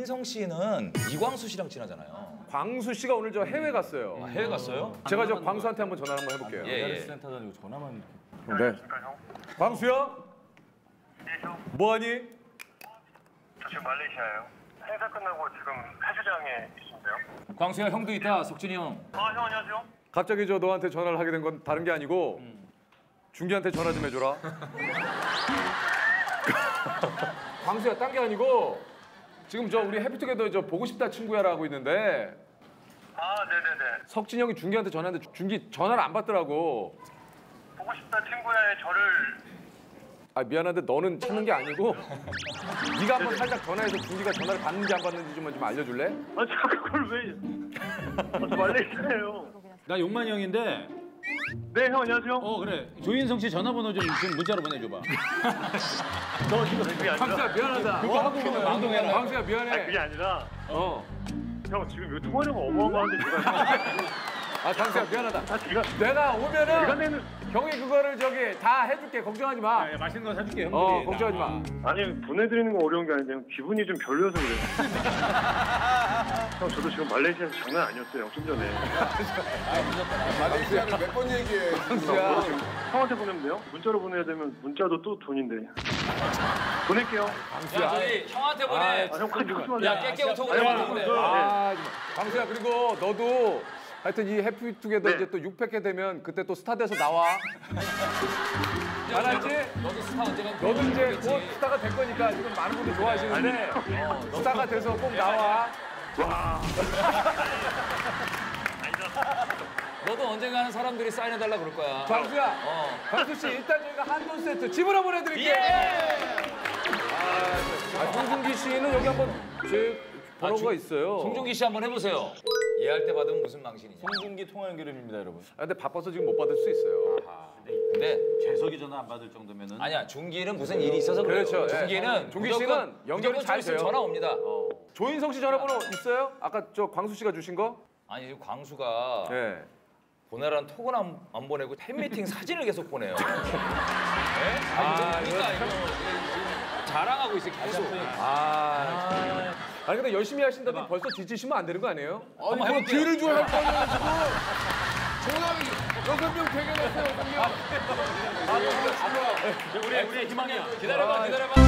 조인성 씨는 이광수 씨랑 친하잖아요. 광수 씨가 오늘 저 해외 갔어요. 아, 해외 갔어요? 제가 저 광수한테 한번 전화를 한번 해볼게요. 예, 예. 센터 다니고 전화만 네. 광수야? 뭐하니? 저 지금 말레이시아예요. 행사 끝나고 지금 해수장에 있는데요. 광수야 형도 있다 석진이 형 아, 형 안녕하세요. 갑자기 저 너한테 전화를 하게 된 건 다른 게 아니고 중기한테 전화 좀 해줘라. 광수야 딴 게 아니고 지금 저 우리 해피투게더 저 보고 싶다 친구야라고 있는데 아, 네네네. 석진 형이 중기한테 전화했는데 중기 전화를 안 받더라고. 보고 싶다 친구야의 저를 아 미안한데 너는 찾는 게 아니고 네가 한번 살짝 전화해서 중기가 전화를 받는지 안 받는지 좀, 좀 알려줄래? 아, 저 그걸 왜? 아, 저 말레이시아예요. 나 용만이 형인데 네, 형 안녕하세요. 어 그래 조인성 씨 전화번호 좀, 좀 문자로 보내줘봐 너 지금 그게 아니라. 광수야 미안하다. 그거 하고 그냥 방송해라 광수야 아니, 그게 미안해. 아니라. 어. 형 지금 이거 통화료가 어마어마한데 제가. 아 광수야 미안하다. 아, 제가. 내가 제가 오면은 내는. 형이 그거를 저기 다 해줄게 걱정하지 마. 야, 맛있는 거 사줄게 형들이 어 걱정하지 마. 아니, 보내드리는 거 어려운 게 아닌데 형 기분이 좀 별로여서 그래요. 형, 저도 지금 말레이시아에서 장난 아니었어요, 좀 전에. 말레이시아를 몇 번 얘기해. 광수야. 형한테 보내면 돼요? 문자로 보내야 되면 문자도 또 돈인데. 보낼게요. 야 저기 형한테 보내. 아, 형 카드 하지 야 깨깨부터 형한테 보내. 아, 광수야 그리고 너도 하여튼 이 해피투게더 네. 이제 또 600회 되면 그때 또 스타 돼서 나와. 알았지? 너도 스타 언제가 너도 이제 곧 스타가 될 거니까 지금 많은 분들 좋아하시는데 스타가 돼서 꼭 나와. 너도 언젠가는 사람들이 사인해달라 그럴 거야. 광수야, 어. 광수 씨 일단 저희가 한돈 세트 집으로 보내드릴게요. 아, 송중기 씨는 여기 한번 제 번호가 있어요. 송중기 씨 한번 해보세요. 이해할 때 받으면 무슨 망신이냐. 송중기 통화 연결입니다 여러분 아, 근데 바빠서 지금 못 받을 수 있어요. 근데 재석이 전화 안 받을 정도면은 아니야 중기는 무슨 일이 있어서 그래요. 그렇죠. 예. 중기는 중기 무조건- 씨는 연결이 잘 돼요. 전화 옵니다. 조인성 씨 전화번호 있어요? 아까 저 광수 씨가 주신 거? 아니 지금 광수가 네. 보내라는 톡은 안, 안 보내고 팬미팅 사진을 계속 보내요. 네? 아, 아, 그러니까 이거 자랑하고 있어 계속. 아. 아 니 근데 열심히 하신다더니 벌써 지치시면 안 되는 거 아니에요? 아니, 뭐. 뒤를 줘야 할 거냐 지금. 전화기 여섯 명 퇴근했어요, 여섯 명. 우리 우리 희망이야. 기다려봐 기다려봐.